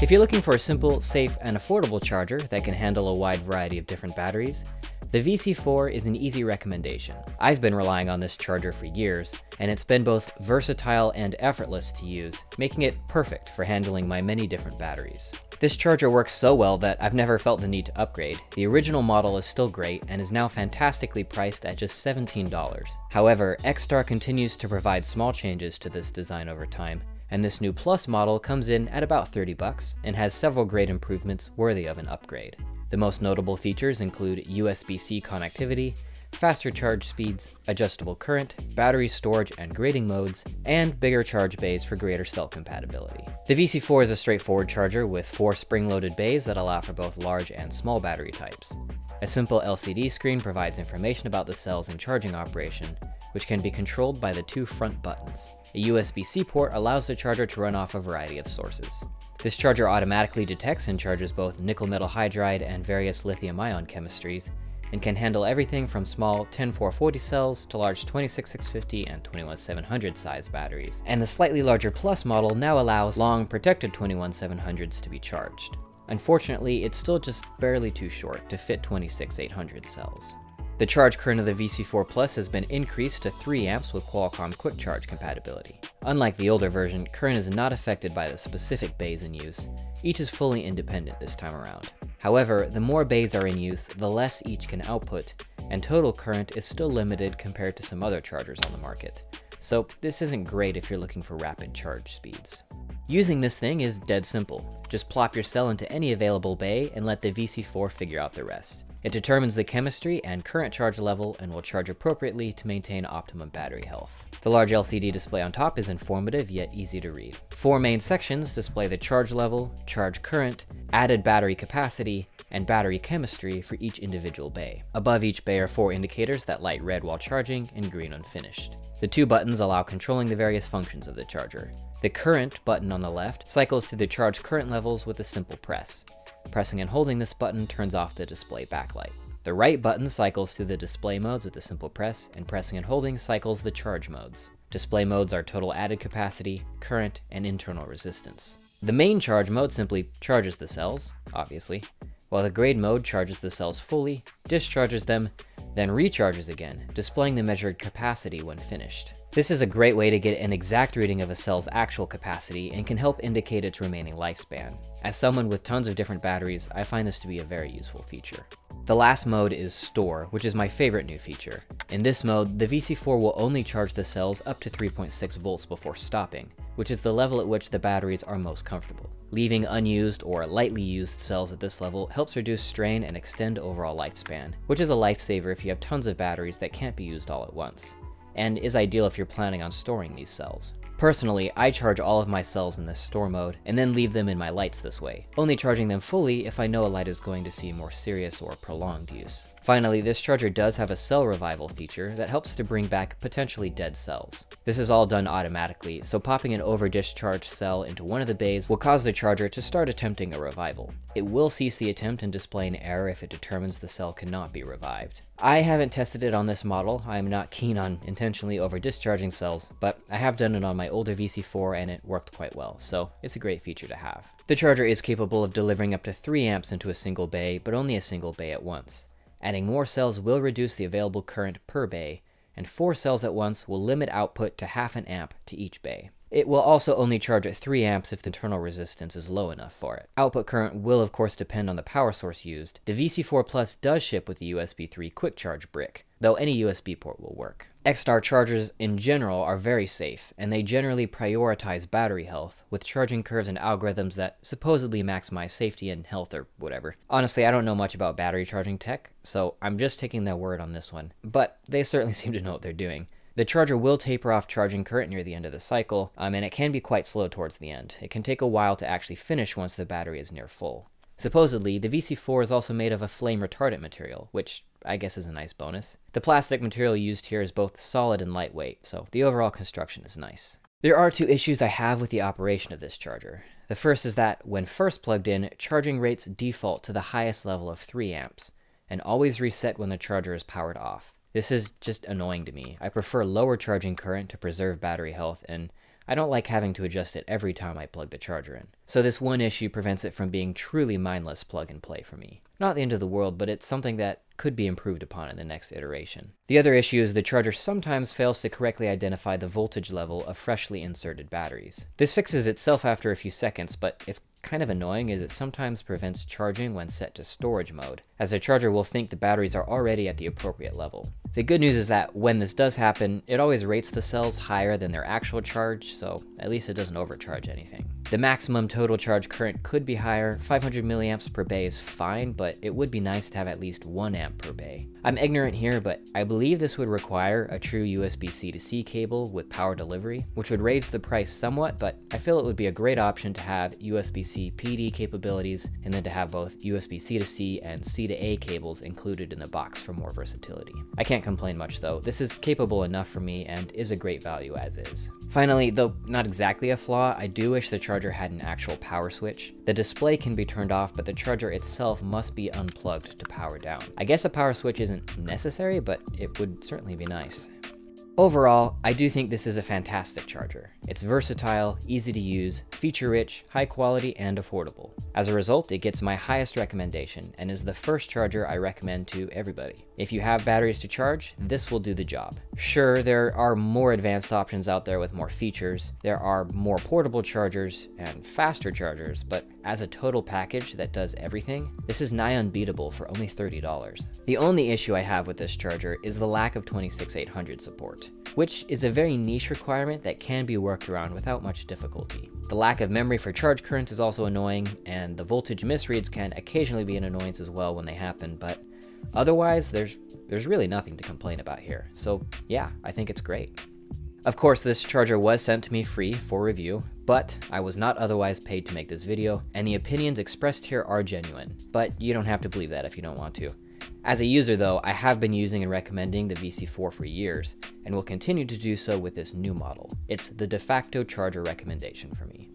If you're looking for a simple, safe, and affordable charger that can handle a wide variety of different batteries, the VC4 is an easy recommendation. I've been relying on this charger for years, and it's been both versatile and effortless to use, making it perfect for handling my many different batteries. This charger works so well that I've never felt the need to upgrade. The original model is still great and is now fantastically priced at just $17. However, XTAR continues to provide small changes to this design over time, and this new Plus model comes in at about 30 bucks and has several great improvements worthy of an upgrade. The most notable features include USB-C connectivity, faster charge speeds, adjustable current, battery storage and grading modes, and bigger charge bays for greater cell compatibility. The VC4 is a straightforward charger with four spring-loaded bays that allow for both large and small battery types. A simple LCD screen provides information about the cells and charging operation, which can be controlled by the two front buttons. A USB-C port allows the charger to run off a variety of sources. This charger automatically detects and charges both nickel metal hydride and various lithium-ion chemistries, and can handle everything from small 10440 cells to large 26650 and 21700 size batteries. And the slightly larger Plus model now allows long protected 21700s to be charged. Unfortunately, it's still just barely too short to fit 26800 cells. The charge current of the VC4 Plus has been increased to 3 amps with Qualcomm Quick Charge compatibility. Unlike the older version, current is not affected by the specific bays in use. Each is fully independent this time around. However, the more bays are in use, the less each can output, and total current is still limited compared to some other chargers on the market. So this isn't great if you're looking for rapid charge speeds. Using this thing is dead simple. Just plop your cell into any available bay and let the VC4 figure out the rest. It determines the chemistry and current charge level and will charge appropriately to maintain optimum battery health. The large LCD display on top is informative yet easy to read. Four main sections display the charge level, charge current, added battery capacity, and battery chemistry for each individual bay. Above each bay are four indicators that light red while charging and green unfinished. The two buttons allow controlling the various functions of the charger. The current button on the left cycles through the charge current levels with a simple press. Pressing and holding this button turns off the display backlight. The right button cycles through the display modes with a simple press, and pressing and holding cycles the charge modes. Display modes are total added capacity, current, and internal resistance. The main charge mode simply charges the cells, obviously, while the grade mode charges the cells fully, discharges them, then recharges again, displaying the measured capacity when finished. This is a great way to get an exact reading of a cell's actual capacity and can help indicate its remaining lifespan. As someone with tons of different batteries, I find this to be a very useful feature. The last mode is Store, which is my favorite new feature. In this mode, the VC4 will only charge the cells up to 3.6 volts before stopping, which is the level at which the batteries are most comfortable. Leaving unused or lightly used cells at this level helps reduce strain and extend overall lifespan, which is a lifesaver if you have tons of batteries that can't be used all at once and is ideal if you're planning on storing these cells. Personally, I charge all of my cells in this store mode, and then leave them in my lights this way, only charging them fully if I know a light is going to see more serious or prolonged use. Finally, this charger does have a cell revival feature that helps to bring back potentially dead cells. This is all done automatically, so popping an over-discharged cell into one of the bays will cause the charger to start attempting a revival. It will cease the attempt and display an error if it determines the cell cannot be revived. I haven't tested it on this model, I am not keen on intentionally over-discharging cells, but I have done it on my older VC4 and it worked quite well, so it's a great feature to have. The charger is capable of delivering up to 3 amps into a single bay, but only a single bay at once. Adding more cells will reduce the available current per bay, and 4 cells at once will limit output to half an amp to each bay. It will also only charge at 3 amps if the internal resistance is low enough for it. Output current will of course depend on the power source used. The VC4 Plus does ship with the USB 3 quick charge brick, though any USB port will work. XTAR chargers in general are very safe, and they generally prioritize battery health, with charging curves and algorithms that supposedly maximize safety and health or whatever. Honestly, I don't know much about battery charging tech, so I'm just taking their word on this one, but they certainly seem to know what they're doing. The charger will taper off charging current near the end of the cycle, um, and it can be quite slow towards the end. It can take a while to actually finish once the battery is near full. Supposedly, the VC4 is also made of a flame retardant material, which I guess is a nice bonus. The plastic material used here is both solid and lightweight, so the overall construction is nice. There are two issues I have with the operation of this charger. The first is that, when first plugged in, charging rates default to the highest level of 3 amps, and always reset when the charger is powered off. This is just annoying to me. I prefer lower charging current to preserve battery health, and I don't like having to adjust it every time I plug the charger in. So this one issue prevents it from being truly mindless plug and play for me. Not the end of the world, but it's something that could be improved upon in the next iteration. The other issue is the charger sometimes fails to correctly identify the voltage level of freshly inserted batteries. This fixes itself after a few seconds, but it's kind of annoying as it sometimes prevents charging when set to storage mode, as the charger will think the batteries are already at the appropriate level. The good news is that when this does happen, it always rates the cells higher than their actual charge, so at least it doesn't overcharge anything. The maximum total charge current could be higher, 500 milliamps per bay is fine, but it would be nice to have at least 1 amp per bay. I'm ignorant here, but I believe this would require a true USB-C to C cable with power delivery, which would raise the price somewhat, but I feel it would be a great option to have USB-C PD capabilities, and then to have both USB-C to C and C to A cables included in the box for more versatility. I can't complain much though, this is capable enough for me and is a great value as is. Finally, though not exactly a flaw, I do wish the charger had an actual power switch. The display can be turned off, but the charger itself must be unplugged to power down. I guess a power switch isn't necessary, but it would certainly be nice. Overall, I do think this is a fantastic charger. It's versatile, easy to use, feature-rich, high quality, and affordable. As a result, it gets my highest recommendation and is the first charger I recommend to everybody. If you have batteries to charge, this will do the job. Sure, there are more advanced options out there with more features, there are more portable chargers and faster chargers, but as a total package that does everything, this is nigh unbeatable for only $30. The only issue I have with this charger is the lack of 26800 support, which is a very niche requirement that can be worked around without much difficulty. The lack of memory for charge current is also annoying, and the voltage misreads can occasionally be an annoyance as well when they happen, but otherwise, there's, there's really nothing to complain about here. So yeah, I think it's great. Of course, this charger was sent to me free for review, but I was not otherwise paid to make this video, and the opinions expressed here are genuine, but you don't have to believe that if you don't want to. As a user though, I have been using and recommending the VC4 for years, and will continue to do so with this new model. It's the de facto charger recommendation for me.